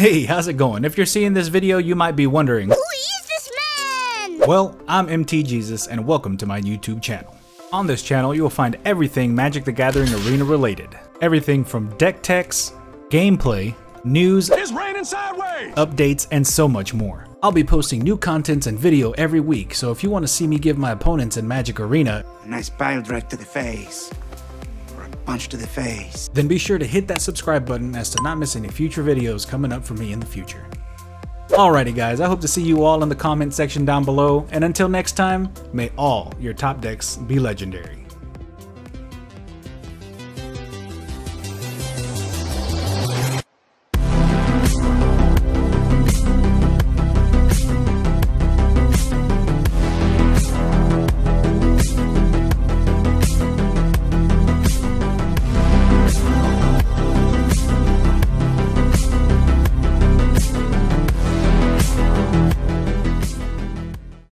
Hey, how's it going? If you're seeing this video, you might be wondering, Who is this man? well, I'm MTGeezus and welcome to my YouTube channel. On this channel, you will find everything Magic the Gathering Arena related. Everything from deck techs, gameplay, news, It's raining sideways! updates, and so much more. I'll be posting new contents and video every week, so if you want to see me give my opponents in Magic Arena, A nice pile drive to the face. Or a punch to the face. then be sure to hit that subscribe button as to not miss any future videos coming up for me in the future. Alrighty guys, I hope to see you all in the comment section down below, and until next time, may all your top decks be legendary.